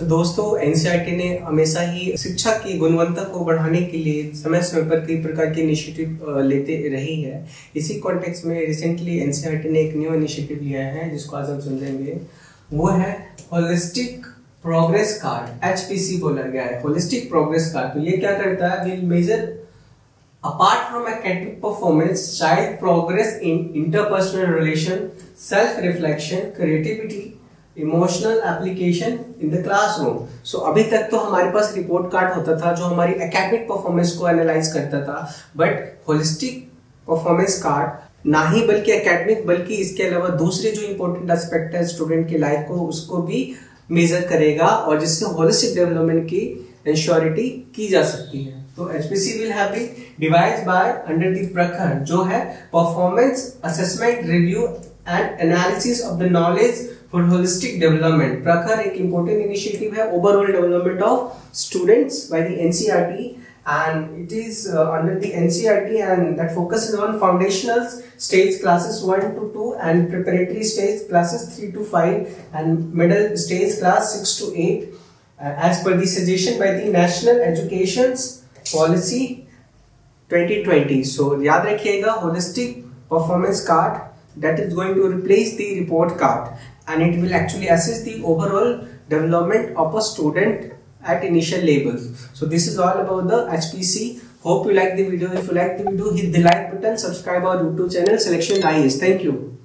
दोस्तों एनसीईआरटी ने हमेशा ही शिक्षा की गुणवत्ता को बढ़ाने के लिए समय समय पर कई प्रकार के इनिशिएटिव लेते रही है। इसी कॉन्टेक्स्ट में रिसेंटली एनसीईआरटी ने एक न्यू इनिशिएटिव लिया है, जिसको आज हम समझेंगे वो है होलिस्टिक प्रोग्रेस कार्ड एचपीसी बोला गया है होलिस्टिक प्रोग्रेस कार्ड तो ये क्या करता है? Will measure apart from academic performance child progress in interpersonal relation self reflection creativity emotional application in the classroom so अभी तक तो हमारे पास रिपोर्ट कार्ड होता था जो हमारी एकेडमिक परफॉर्मेंस को एनालाइज करता था बट होलिस्टिक परफॉर्मेंस कार्ड ना ही बल्कि एकेडमिक बल्कि इसके अलावा दूसरे जो इंपॉर्टेंट एस्पेक्ट है स्टूडेंट की लाइफ को, उसको भी मेजर करेगा और जिससे होलिस्टिक डेवलपमेंट की इंश्योरिटी की जा सकती है। तो HPC will have been divide by under the Prakhar जो है performance assessment review And analysis of the knowledge for holistic development. Prakhar एक important initiative है overall development of students by the NCRT and it is uh, under the NCRT and that focuses on foundational stage classes 1 to 2 and preparatory stage classes 3 to 5 and middle stage class 6 to 8 uh, as per the suggestion by the National Education Policy 2020. So याद रखिएगा holistic performance card that is going to replace the report card and it will actually assess the overall development of a student at initial levels. So this is all about the HPC. Hope you like the video. If you like the video, hit the like button, subscribe our YouTube channel Selection IAS. Thank you.